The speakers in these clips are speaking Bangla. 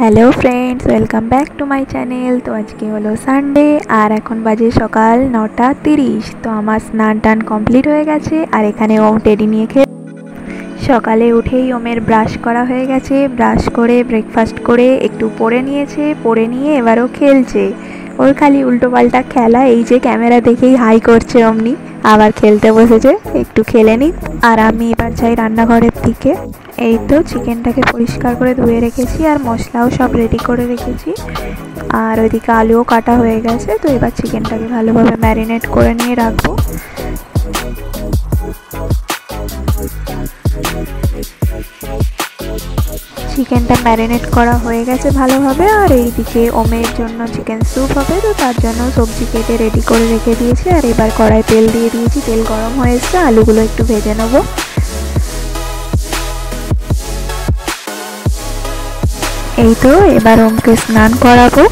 Hello friends welcome back to my channel তো আজকে হলো সানডে আর এখন বাজে সকাল নটা তিরিশ। তো আমার স্নান টান কমপ্লিট হয়ে গেছে আর এখানে ওম টেডি নিয়ে খেয়ে সকালে উঠেই ওমের ব্রাশ করা হয়ে গেছে। ব্রাশ করে ব্রেকফাস্ট করে একটু পরে নিয়েছে, পরে নিয়ে এবারও খেলছে। ওর খালি উল্টো পাল্টা খেলা, এই যে ক্যামেরা দেখেই হাই করছে অমনি। আবার খেলতে বসেছে। একটু খেলে নিক আর আমি এবার যাই রান্নাঘরের দিকে। এই তো চিকেনটাকে পরিষ্কার করে ধুয়ে রেখেছি আর মশলাও সব রেডি করে রেখেছি। আর ওইদিকে আলুও কাটা হয়ে গেছে, তো এবার চিকেনটাকে ভালোভাবে ম্যারিনেট করে নিয়ে রাখব। চিকেনটা ম্যারিনেট করা হয়ে গেছে ভালোভাবে, আর এইদিকে ওমের জন্য চিকেন স্যুপ হবে, তো তার জন্য সবজি কেটে রেডি করে রেখে দিয়েছি, আর এবার কড়াই তেল দিয়ে দিয়েছি, তেল গরম হয়ে এসছে, আলুগুলো একটু ভেজে নেব। এই তো, এবার ওমকে স্নান করাবো।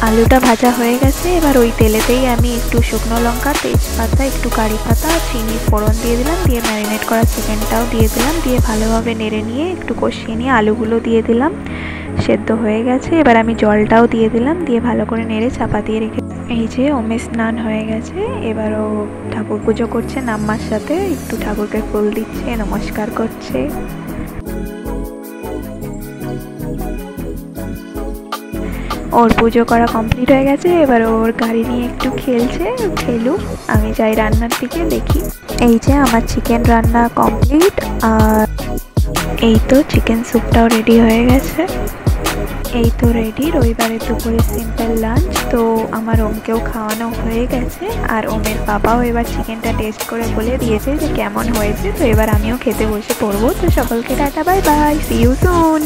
আলুটা ভাজা হয়ে গেছে। এবার ওই তেলেতেই আমি একটু শুকনো লঙ্কা, তেজপাতা, একটু কারি পাতা, চিনি ফোড়ন দিয়ে দিলাম, দিয়ে ম্যারিনেট করা চিকেনটাও দিয়ে দিলাম, দিয়ে ভালোভাবে নেড়ে নিয়ে একটু কষিয়ে নিয়ে আলুগুলো দিয়ে দিলাম। সেদ্ধ হয়ে গেছে। এবার আমি জলটাও দিয়ে দিলাম, দিয়ে ভালো করে নেড়ে চাপা দিয়ে রেখে এই যে ওমে স্নান হয়ে গেছে। এবারও ঠাকুর পুজো করছে, নাম্মার সাথে একটু ঠাকুরকে ফুল দিচ্ছে, নমস্কার করছে। ওর পুজো করা কমপ্লিট হয়ে গেছে, এবার ওর গাড়ি নিয়ে একটু খেলছে, খেলুক। আমি যাই রান্নার দিকে, দেখি। এই যে আমার চিকেন রান্না কমপ্লিট আর এই তো চিকেন স্যুপটাও রেডি হয়ে গেছে। এই তো রেডি রবিবারের দুপুরে সিম্পল লাঞ্চ তো আমার ওমকেও খাওয়ানো হয়ে গেছে, আর ওমের বাবাও এবার চিকেনটা টেস্ট করে বলে দিয়েছে যে কেমন হয়েছে, তো এবার আমিও খেতে বসে পড়ব। তো সকলকে tata bye bye see you soon